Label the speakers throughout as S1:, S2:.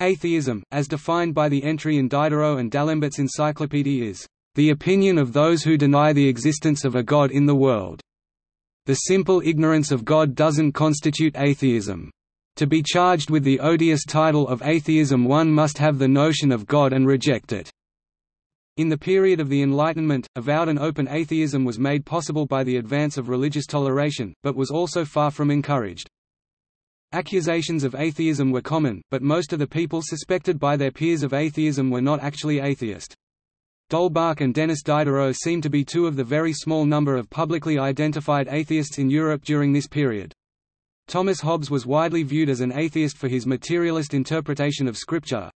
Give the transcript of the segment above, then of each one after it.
S1: Atheism, as defined by the entry in Diderot and D'Alembert's encyclopedia is, "...the opinion of those who deny the existence of a God in the world. The simple ignorance of God doesn't constitute atheism. To be charged with the odious title of atheism one must have the notion of God and reject it." In the period of the Enlightenment, avowed and open atheism was made possible by the advance of religious toleration, but was also far from encouraged. Accusations of atheism were common, but most of the people suspected by their peers of atheism were not actually atheist. D'Holbach and Denis Diderot seem to be two of the very small number of publicly identified atheists in Europe during this period. Thomas Hobbes was widely viewed as an atheist for his materialist interpretation of Scripture.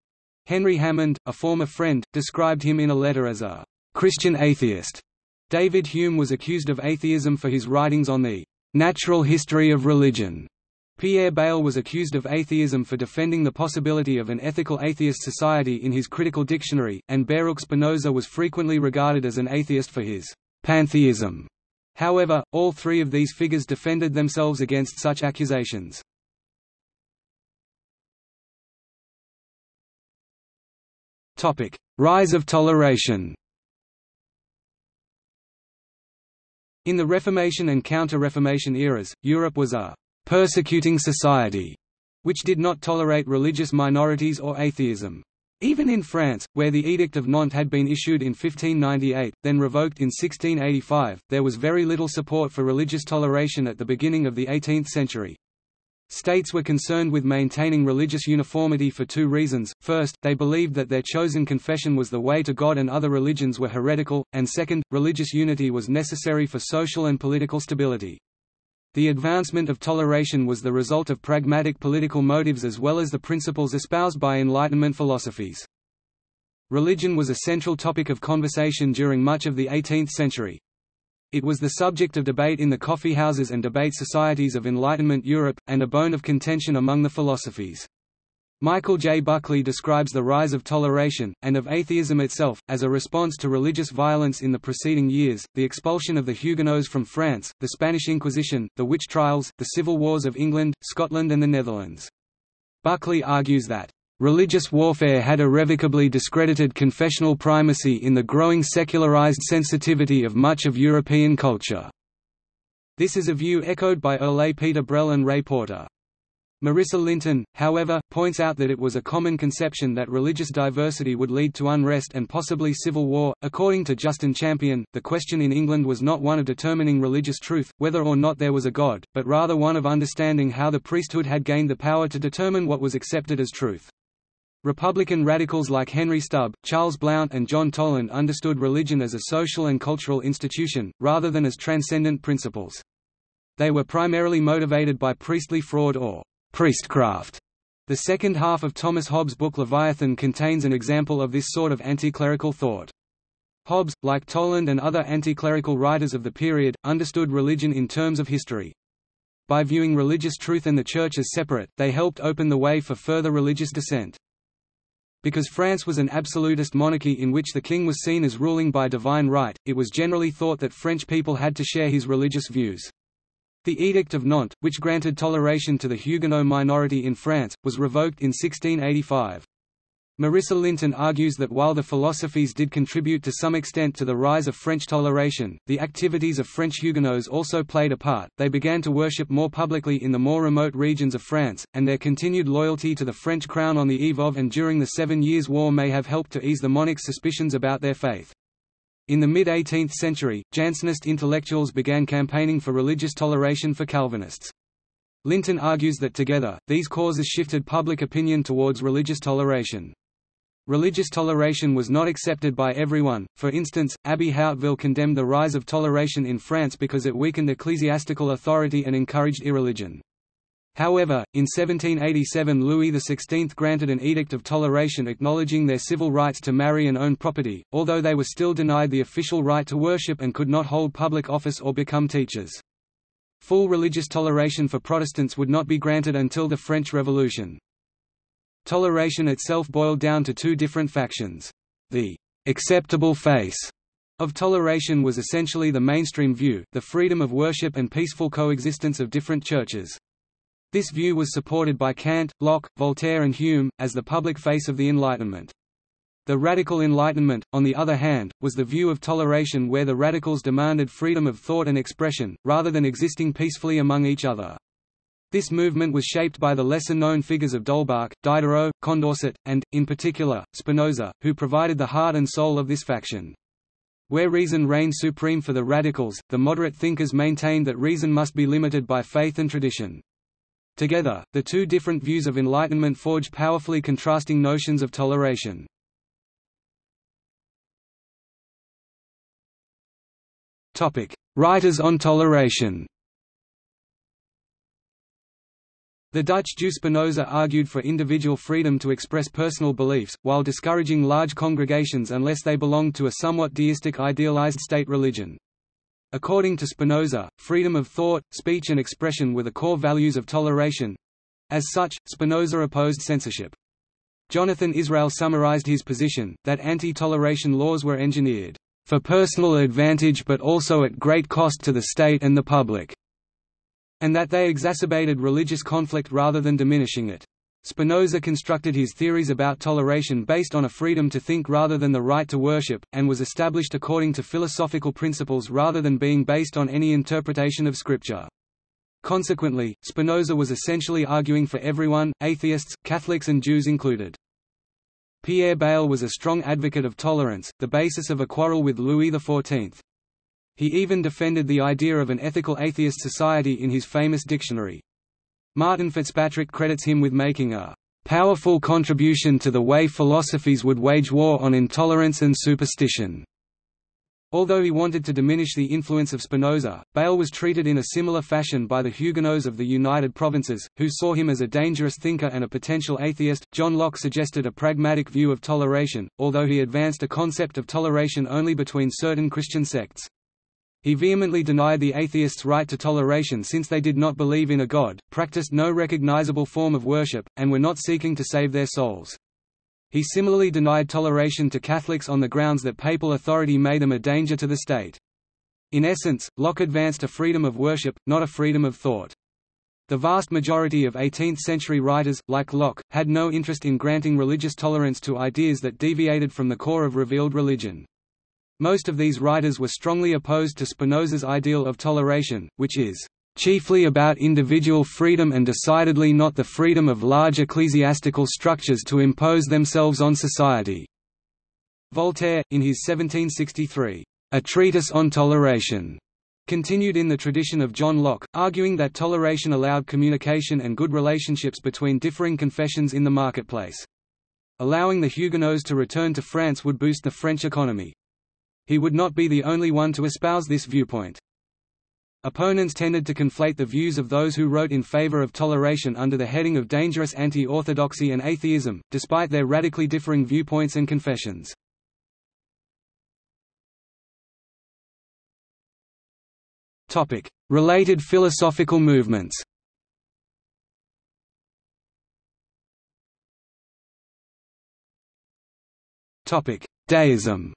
S1: Henry Hammond, a former friend, described him in a letter as a Christian atheist. David Hume was accused of atheism for his writings on the natural history of religion. Pierre Bayle was accused of atheism for defending the possibility of an ethical atheist society in his critical dictionary, and Baruch Spinoza was frequently regarded as an atheist for his pantheism. However, all three of these figures defended themselves against such accusations. Rise of toleration In the Reformation and Counter-Reformation eras, Europe was a persecuting society, which did not tolerate religious minorities or atheism. Even in France, where the Edict of Nantes had been issued in 1598, then revoked in 1685, there was very little support for religious toleration at the beginning of the 18th century. States were concerned with maintaining religious uniformity for two reasons, first, they believed that their chosen confession was the way to God and other religions were heretical, and second, religious unity was necessary for social and political stability. The advancement of toleration was the result of pragmatic political motives as well as the principles espoused by Enlightenment philosophies. Religion was a central topic of conversation during much of the 18th century. It was the subject of debate in the coffeehouses and debate societies of Enlightenment Europe, and a bone of contention among the philosophies. Michael J. Buckley describes the rise of toleration, and of atheism itself, as a response to religious violence in the preceding years, the expulsion of the Huguenots from France, the Spanish Inquisition, the witch trials, the civil wars of England, Scotland and the Netherlands. Buckley argues that, "...religious warfare had irrevocably discredited confessional primacy in the growing secularized sensitivity of much of European culture." This is a view echoed by Ole Peter Grell and Roy Porter. Marisa Linton, however, points out that it was a common conception that religious diversity would lead to unrest and possibly civil war. According to Justin Champion, the question in England was not one of determining religious truth, whether or not there was a God, but rather one of understanding how the priesthood had gained the power to determine what was accepted as truth. Republican radicals like Henry Stubbe, Charles Blount and John Toland understood religion as a social and cultural institution, rather than as transcendent principles. They were primarily motivated by priestly fraud or priestcraft. The second half of Thomas Hobbes' book Leviathan contains an example of this sort of anti-clerical thought. Hobbes, like Toland and other anti-clerical writers of the period, understood religion in terms of history. By viewing religious truth and the Church as separate, they helped open the way for further religious dissent. Because France was an absolutist monarchy in which the king was seen as ruling by divine right, it was generally thought that French people had to share his religious views. The Edict of Nantes, which granted toleration to the Huguenot minority in France, was revoked in 1685. Marisa Linton argues that while the philosophies did contribute to some extent to the rise of French toleration, the activities of French Huguenots also played a part. They began to worship more publicly in the more remote regions of France, and their continued loyalty to the French crown on the eve of and during the Seven Years' War may have helped to ease the monarch's suspicions about their faith. In the mid-18th century, Jansenist intellectuals began campaigning for religious toleration for Calvinists. Linton argues that together, these causes shifted public opinion towards religious toleration. Religious toleration was not accepted by everyone, for instance, Abbé Hauteville condemned the rise of toleration in France because it weakened ecclesiastical authority and encouraged irreligion. However, in 1787 Louis XVI granted an Edict of Toleration acknowledging their civil rights to marry and own property, although they were still denied the official right to worship and could not hold public office or become teachers. Full religious toleration for Protestants would not be granted until the French Revolution. Toleration itself boiled down to two different factions. The acceptable face of toleration was essentially the mainstream view, the freedom of worship and peaceful coexistence of different churches. This view was supported by Kant, Locke, Voltaire and Hume, as the public face of the Enlightenment. The radical Enlightenment, on the other hand, was the view of toleration where the radicals demanded freedom of thought and expression, rather than existing peacefully among each other. This movement was shaped by the lesser-known figures of D'Holbach, Diderot, Condorcet, and, in particular, Spinoza, who provided the heart and soul of this faction. Where reason reigned supreme for the radicals, the moderate thinkers maintained that reason must be limited by faith and tradition. Together, the two different views of enlightenment forged powerfully contrasting notions of toleration. Writers on toleration The Dutch Jew Spinoza argued for individual freedom to express personal beliefs, while discouraging large congregations unless they belonged to a somewhat deistic idealized state religion. According to Spinoza, freedom of thought, speech and expression were the core values of toleration. As such, Spinoza opposed censorship. Jonathan Israel summarized his position, that anti-toleration laws were engineered, "...for personal advantage but also at great cost to the state and the public," and that they exacerbated religious conflict rather than diminishing it. Spinoza constructed his theories about toleration based on a freedom to think rather than the right to worship, and was established according to philosophical principles rather than being based on any interpretation of Scripture. Consequently, Spinoza was essentially arguing for everyone, atheists, Catholics and Jews included. Pierre Bayle was a strong advocate of tolerance, the basis of a quarrel with Louis XIV. He even defended the idea of an ethical atheist society in his famous dictionary. Martin Fitzpatrick credits him with making a powerful contribution to the way philosophies would wage war on intolerance and superstition. Although he wanted to diminish the influence of Spinoza, Bayle was treated in a similar fashion by the Huguenots of the United Provinces, who saw him as a dangerous thinker and a potential atheist. John Locke suggested a pragmatic view of toleration, although he advanced a concept of toleration only between certain Christian sects. He vehemently denied the atheists' right to toleration since they did not believe in a god, practiced no recognizable form of worship, and were not seeking to save their souls. He similarly denied toleration to Catholics on the grounds that papal authority made them a danger to the state. In essence, Locke advanced a freedom of worship, not a freedom of thought. The vast majority of 18th-century writers, like Locke, had no interest in granting religious tolerance to ideas that deviated from the core of revealed religion. Most of these writers were strongly opposed to Spinoza's ideal of toleration, which is chiefly about individual freedom and decidedly not the freedom of large ecclesiastical structures to impose themselves on society." Voltaire, in his 1763, "'A Treatise on Toleration' continued in the tradition of John Locke, arguing that toleration allowed communication and good relationships between differing confessions in the marketplace. Allowing the Huguenots to return to France would boost the French economy. He would not be the only one to espouse this viewpoint. Opponents tended to conflate the views of those who wrote in favor of toleration under the heading of dangerous anti-orthodoxy and atheism, despite their radically differing viewpoints and confessions. Related philosophical movements Deism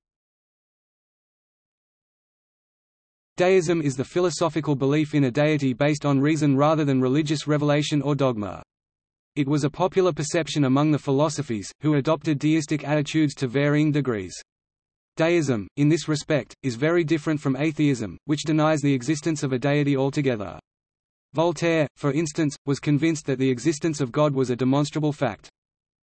S1: Deism is the philosophical belief in a deity based on reason rather than religious revelation or dogma. It was a popular perception among the philosophies, who adopted deistic attitudes to varying degrees. Deism, in this respect, is very different from atheism, which denies the existence of a deity altogether. Voltaire, for instance, was convinced that the existence of God was a demonstrable fact.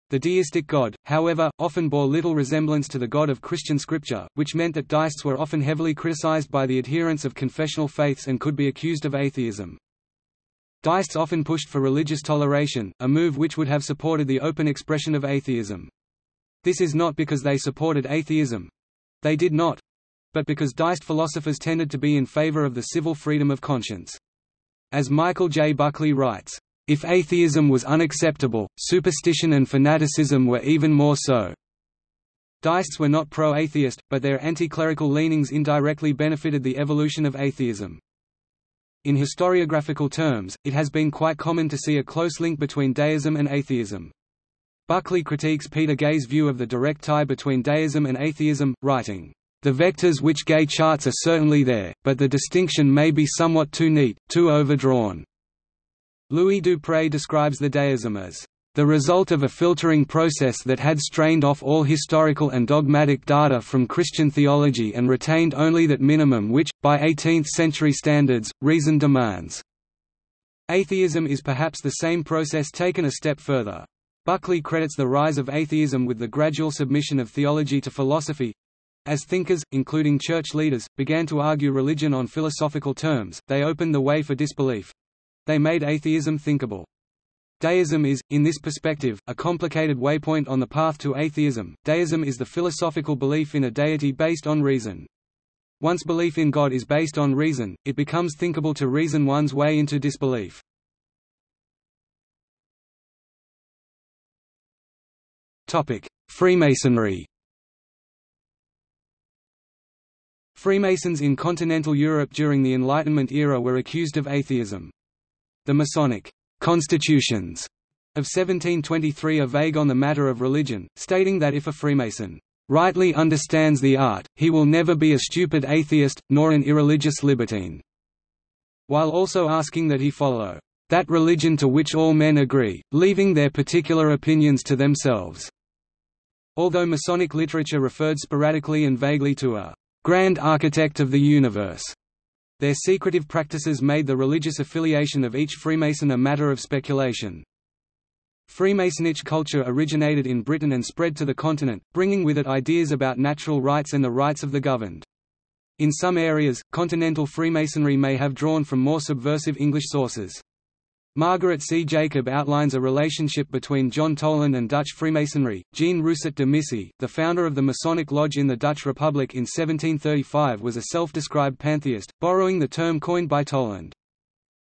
S1: The deistic God, however, often bore little resemblance to the God of Christian scripture, which meant that deists were often heavily criticized by the adherents of confessional faiths and could be accused of atheism. Deists often pushed for religious toleration, a move which would have supported the open expression of atheism. This is not because they supported atheism. They did not. But because deist philosophers tended to be in favor of the civil freedom of conscience. As Michael J. Buckley writes, if atheism was unacceptable, superstition and fanaticism were even more so. Deists were not pro-atheist, but their anti-clerical leanings indirectly benefited the evolution of atheism. In historiographical terms, it has been quite common to see a close link between deism and atheism. Buckley critiques Peter Gay's view of the direct tie between deism and atheism, writing, "...the vectors which Gay charts are certainly there, but the distinction may be somewhat too neat, too overdrawn." Louis Dupre describes the deism as the result of a filtering process that had strained off all historical and dogmatic data from Christian theology and retained only that minimum which, by 18th-century standards, reason demands. Atheism is perhaps the same process taken a step further. Buckley credits the rise of atheism with the gradual submission of theology to philosophy. As thinkers, including church leaders, began to argue religion on philosophical terms, they opened the way for disbelief. They made atheism thinkable. Deism is, in this perspective, a complicated waypoint on the path to atheism. Deism is the philosophical belief in a deity based on reason. Once belief in God is based on reason, it becomes thinkable to reason one's way into disbelief. Topic: Freemasonry Freemasons in continental Europe during the Enlightenment era were accused of atheism. The Masonic «constitutions» of 1723 are vague on the matter of religion, stating that if a Freemason «rightly understands the art, he will never be a stupid atheist, nor an irreligious libertine», while also asking that he follow «that religion to which all men agree, leaving their particular opinions to themselves». Although Masonic literature referred sporadically and vaguely to a «grand architect of the universe», their secretive practices made the religious affiliation of each Freemason a matter of speculation. Freemasonage culture originated in Britain and spread to the continent, bringing with it ideas about natural rights and the rights of the governed. In some areas, continental Freemasonry may have drawn from more subversive English sources. Margaret C. Jacob outlines a relationship between John Toland and Dutch Freemasonry. Jean Rousset de Missy, the founder of the Masonic Lodge in the Dutch Republic in 1735 was a self-described pantheist, borrowing the term coined by Toland.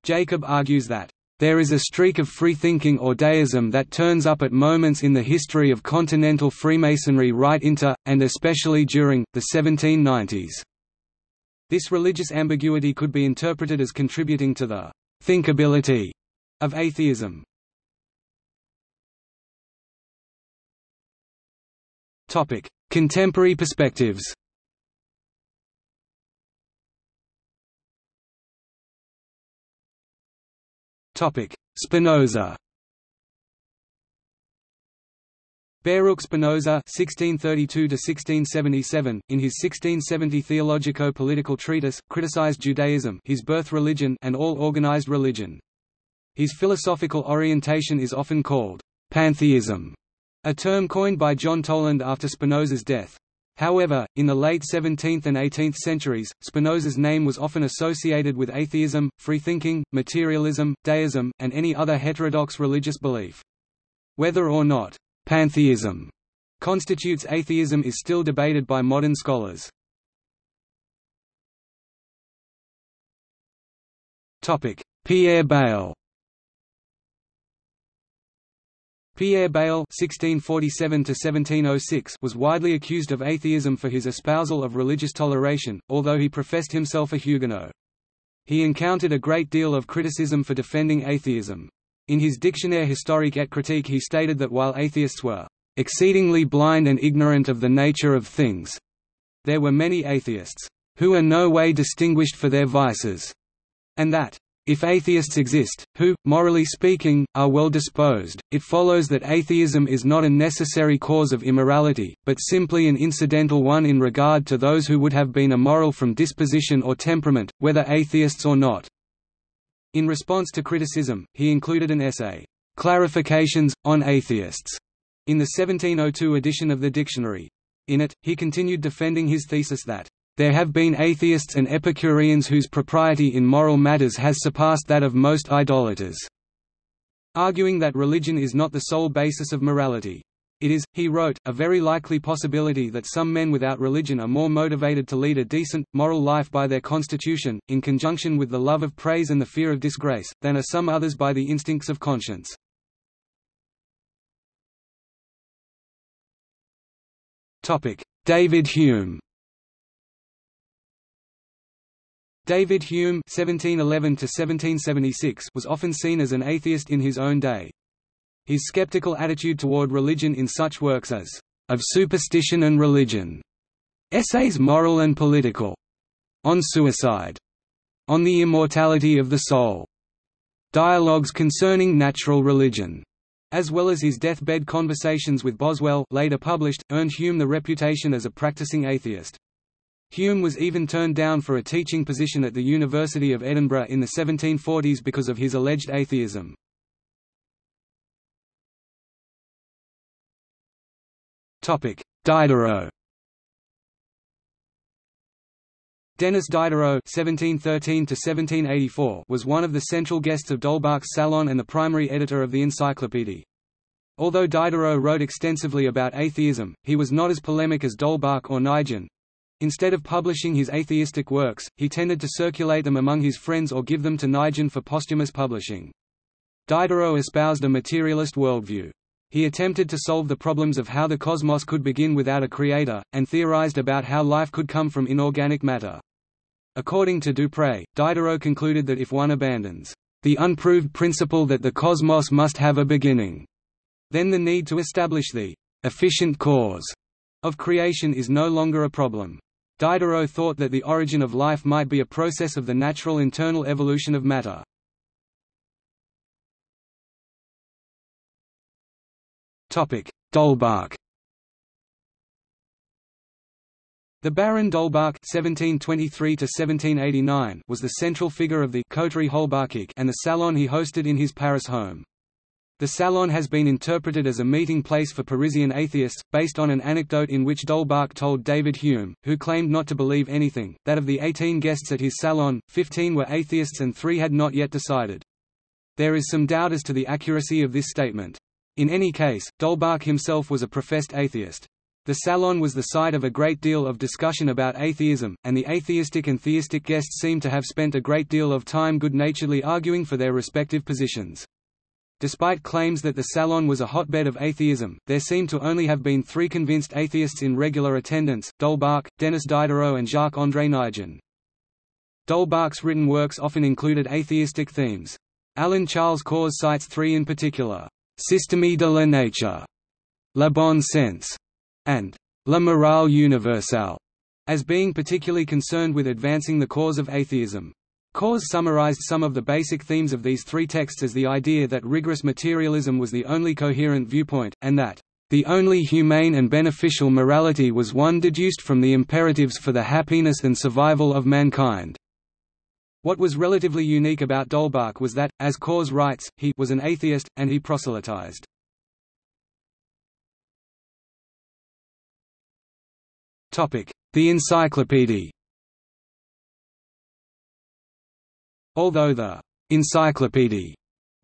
S1: Jacob argues that, "...there is a streak of freethinking or deism that turns up at moments in the history of continental Freemasonry right into, and especially during, the 1790s." This religious ambiguity could be interpreted as contributing to the thinkability of atheism. Contemporary perspectives. Spinoza. Baruch Spinoza (1632–1677), in his 1670 theologico-political treatise, criticized Judaism, his birth religion, and all organized religion. His philosophical orientation is often called pantheism, a term coined by John Toland after Spinoza's death. However, in the late 17th and 18th centuries, Spinoza's name was often associated with atheism, freethinking, materialism, deism, and any other heterodox religious belief. Whether or not pantheism constitutes atheism is still debated by modern scholars. Pierre Bayle Pierre Bayle (1647–1706) was widely accused of atheism for his espousal of religious toleration, although he professed himself a Huguenot. He encountered a great deal of criticism for defending atheism. In his Dictionnaire historique et critique he stated that while atheists were exceedingly blind and ignorant of the nature of things, there were many atheists who are no way distinguished for their vices, and that if atheists exist, who, morally speaking, are well disposed, it follows that atheism is not a necessary cause of immorality, but simply an incidental one in regard to those who would have been immoral from disposition or temperament, whether atheists or not. In response to criticism, he included an essay, Clarifications, on Atheists, in the 1702 edition of the dictionary. In it, he continued defending his thesis that there have been atheists and Epicureans whose propriety in moral matters has surpassed that of most idolaters. Arguing that religion is not the sole basis of morality. It is, he wrote, a very likely possibility that some men without religion are more motivated to lead a decent, moral life by their constitution, in conjunction with the love of praise and the fear of disgrace, than are some others by the instincts of conscience. David Hume David Hume (1711–1776) was often seen as an atheist in his own day. His skeptical attitude toward religion in such works as "Of Superstition and Religion", essays moral and political, on suicide, on the immortality of the soul, Dialogues Concerning Natural Religion, as well as his deathbed conversations with Boswell later published, earned Hume the reputation as a practicing atheist. Hume was even turned down for a teaching position at the University of Edinburgh in the 1740s because of his alleged atheism. Diderot Denis Diderot (1713–1784) was one of the central guests of D'Holbach's salon and the primary editor of the Encyclopédie. Although Diderot wrote extensively about atheism, he was not as polemic as D'Holbach or Naigeon. Instead of publishing his atheistic works, he tended to circulate them among his friends or give them to Naigeon for posthumous publishing. Diderot espoused a materialist worldview. He attempted to solve the problems of how the cosmos could begin without a creator, and theorized about how life could come from inorganic matter. According to Dupré, Diderot concluded that if one abandons the unproved principle that the cosmos must have a beginning, then the need to establish the efficient cause of creation is no longer a problem. Diderot thought that the origin of life might be a process of the natural internal evolution of matter. D'Holbach The Baron d'Holbach (1723–1789) was the central figure of the Coterie Holbachique and the salon he hosted in his Paris home. The salon has been interpreted as a meeting place for Parisian atheists, based on an anecdote in which D'Holbach told David Hume, who claimed not to believe anything, that of the 18 guests at his salon, 15 were atheists and three had not yet decided. There is some doubt as to the accuracy of this statement. In any case, D'Holbach himself was a professed atheist. The salon was the site of a great deal of discussion about atheism, and the atheistic and theistic guests seem to have spent a great deal of time good-naturedly arguing for their respective positions. Despite claims that the salon was a hotbed of atheism, there seem to only have been three convinced atheists in regular attendance, D'Holbach, Denis Diderot and Jacques-André Naigeon. D'Holbach's written works often included atheistic themes. Alan Charles Kors cites three in particular. Système de la nature, Le Bon Sens, and La morale universelle, as being particularly concerned with advancing the cause of atheism. Kors summarized some of the basic themes of these three texts as the idea that rigorous materialism was the only coherent viewpoint, and that the only humane and beneficial morality was one deduced from the imperatives for the happiness and survival of mankind. What was relatively unique about D'Holbach was that, as Kors writes, he was an atheist, and he proselytized. The Encyclopédie Although the Encyclopédie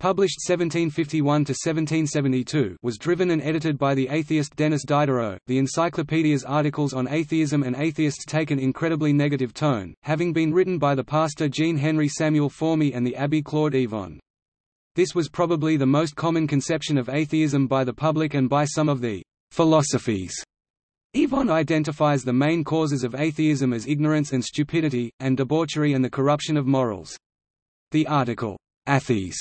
S1: published 1751–1772 was driven and edited by the atheist Denis Diderot, the encyclopedia's articles on atheism and atheists take an incredibly negative tone, having been written by the pastor Jean-Henri Samuel Formey and the abbé Claude Yvon. This was probably the most common conception of atheism by the public and by some of the «philosophies». Yvon identifies the main causes of atheism as ignorance and stupidity, and debauchery and the corruption of morals. The article, Athées,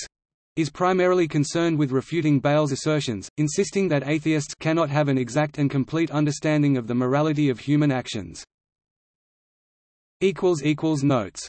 S1: is primarily concerned with refuting Bayle's assertions, insisting that atheists cannot have an exact and complete understanding of the morality of human actions. Notes